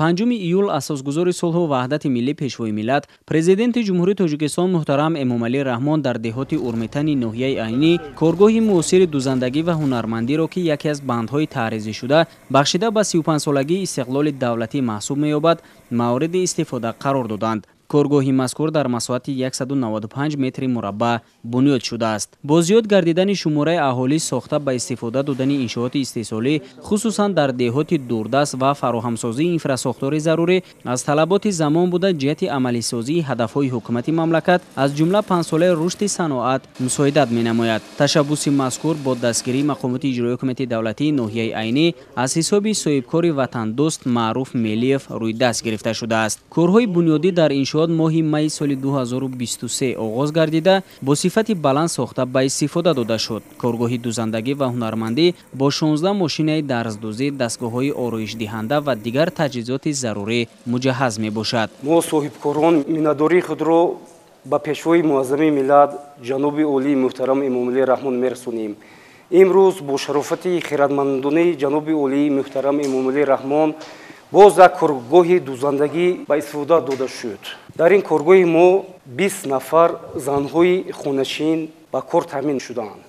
панҷуми июл асосгузори сулҳу ваҳдати миллӣ пешвои миллат президенти ҷумҳурии тоҷикистон муҳтарам эмомалӣ раҳмон дар деҳоти урмитани ноҳияи айнӣ коргоҳи муосири дузандагӣ ва ҳунармандиро ки яке аз бандҳои таъризишуда бахшида ба 35-солагии истиқлоли давлатӣ маҳсуб меёбад мавриди истифода қарор доданд коргоҳи мазкур дар масоҳати 195 метри мураббаъ бунёд шудааст бо зиёд гардидани шумораи аҳолӣ сохта ба истифода додани иншооти истеҳсолӣ хусусан дар деҳоти дурдаст ва фароҳамсозии инфрасохтори зарурӣ аз талаботи замон буда ҷиҳати амалисозии ҳадафҳои ҳукумати мамлакат аз ҷумла панҷсолаи рушди саноат мусоидат менамояд tashabbusi мазкур бо дастгирии мақомоти иҷроии ҳукумати давлатии ноҳияи айнӣ аз ҳисоби соҳибкори ватандӯст маъруф мелиев рӯйдаст гирифта шудааст корҳои бунёдӣ дар иншо иншоот моҳи майи соли 2023 оғоз гардида бо сифати баланд сохта ба истифода дода шуд. Коргоҳи дузандагӣ ва ҳунармандӣ бо 16 мошинаи дарздӯзӣ дастгоҳҳои ороишдиҳанда ва дигар таҷҳизоти зарурӣ муҷаҳҳаз мебошад. Мо соҳибкорон миннатдории худро ба пешвои муаззами миллат ҷаноби олии муҳтарам эмомалӣ раҳмон мерасонем. Имрӯз бо шарофати хиратмандонаи ҷаноби олии муҳтарам эмомалӣ раҳмон боз як коргоҳи дузандагӣ ба истифода дода шуд. Дар ин коргоҳи мо бист нафар занҳои хонашин ба кор таъмин шудаанд.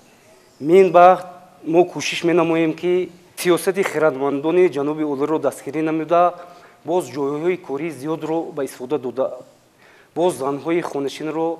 Мин бахт мо кӯшиш менамоем ки сиёсати хиратмандони ҷаноби олиро дастгирӣ намуда боз ҷойҳои кории зиёдро ба истифода дода боз занҳои хонашинро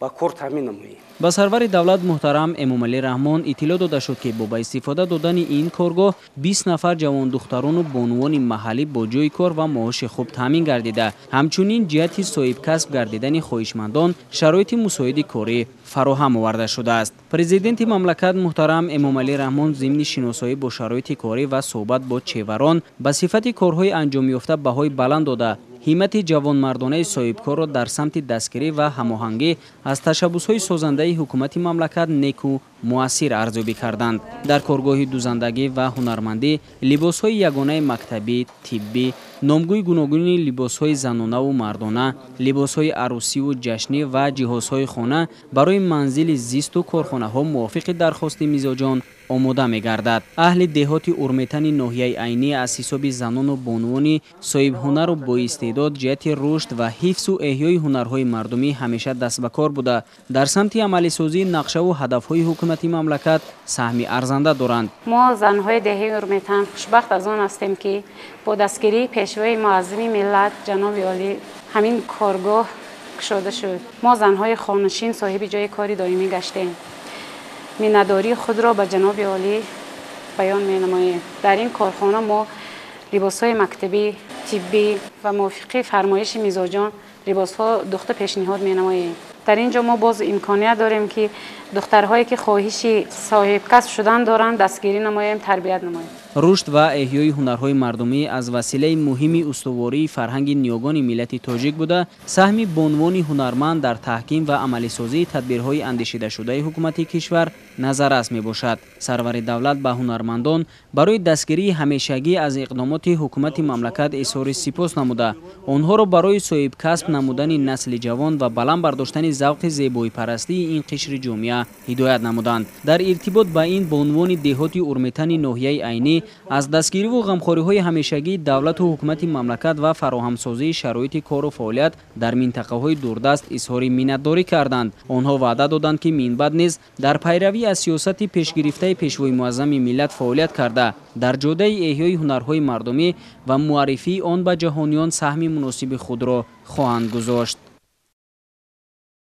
ба кор таъмин намоем ба сарвари давлат муҳтарам эмомалӣ раҳмон иттилоъ дода шуд ки бо ба истифода додани ин коргоҳ бист нафар ҷавондухтарону бонувони маҳаллӣ бо ҷойи кор ва маоши хуб таъмин гардида ҳамчунин ҷиҳати соҳибкасб гардидани хоҳишмандон шароити мусоиди корӣ фароҳам оварда шудааст президенти мамлакат муҳтарам эмомалӣ раҳмон зимни шиносоӣ бо шароити корӣ ва суҳбат бо чеварон ба сифати корҳои анҷомёфта баҳои баланд дода ҳиммати ҷавонмардонаи соҳибкорро дар самти дастгирӣ ва ҳамоҳангӣ аз ташаббусҳои созандаи ҳукумати мамлакат неку муассир арзёбӣ карданд. Дар коргоҳи дузандагӣ ва ҳунармандӣ либосҳои ягонаи мактабӣ тиббӣ номгӯи гуногуни либосҳои занонаву мардона либосҳои арӯсиву ҷашнӣ ва ҷиҳозҳои хона барои манзили зисту корхонаҳо мувофиқи дархости мизоҷон омода мегардад. Аҳли деҳоти урметани ноҳияи айнӣ аз ҳисоби занону бонувони соҳибҳунару боистеъдод ҷиҳати рушд ва ҳифзу эҳёи ҳунарҳои мардумӣ ҳамеша даст ба кор буда. Дар самти амалисозии нақшаву ҳадафҳои ҳукумати мамлакат саҳми арзанда доранд мо занҳои деҳаи урметан хушбахт аз он ҳастем ки бо дастгирии пешвои муаззими миллат ҷаноби олӣ ҳамин коргоҳ кушода шуд мо занҳои хонашин соҳиби ҷои кори доимӣ гаштем миннатдории худро ба ҷаноби олӣ баён менамоем дар ин корхона мо либосҳои мактабӣ тиббӣ ва мувофиқи фармоиши мизоҷон либосҳо духта пешниҳод менамоем дар ин ҷо мо боз имконият дорем ки духтарҳое ки хоҳиши соҳибкасб шудан доранд дастгирӣ намоем тарбият намоем рушд ва эҳёи ҳунарҳои мардумӣ аз василаи муҳими устувории фарҳанги ниёгони миллати тоҷик буда саҳми бонвони ҳунарманд дар таҳким ва амалисозии тадбирҳои андешидашудаи ҳукумати кишвар назаррас мебошад. Сарвари давлат ба ҳунармандон барои дастгирии ҳамешагӣ аз иқдомоти ҳукумати мамлакат изҳори сипос намуда. Онҳоро барои соҳибкасб намудани насли ҷавон ва баланд бардоштани завқи зебоипарастии ин қишри ҷомеа ҳидоят намуданд. Дар иртибот ба ин ба унвони деҳоти урметани ноҳияи айнӣ аз дастгириву ғамхориҳои ҳамешагии давлату ҳукумати мамлакат ва фароҳамсозии шароити кору фаъолият дар минтақаҳои дурдаст изҳори миннатдорӣ карданд. Онҳо ваъда доданд ки минбаъд низ дар пайравӣ аз сиёсати пешгирифтаи пешвои муаззами миллат фаъолият карда. Дар ҷодаи эҳёи ҳунарҳои мардумӣ ва муаррифии он ба ҷаҳониён саҳми муносиби худро хоҳанд гузошт